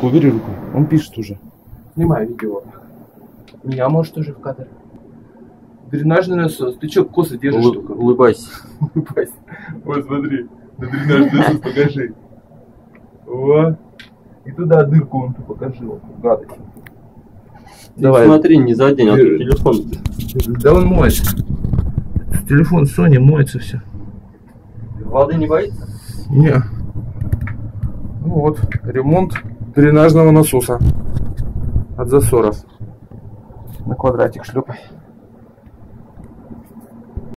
руку, убери руку. Он пишет уже. Снимай видео. Меня может тоже в кадр. Дренажный насос. Ты чё, косы держишь Улы- только? улыбайся. Улыбайся. Вот смотри. На дренажный насос покажи. О. И туда дырку он покажи. Вот, гадость. Давай. смотри, не задень, а то Э, телефон. Да он моется. Телефон Sony моется все. Воды не боится? Не. Ну вот, ремонт дренажного насоса от засоров. На квадратик шлепай.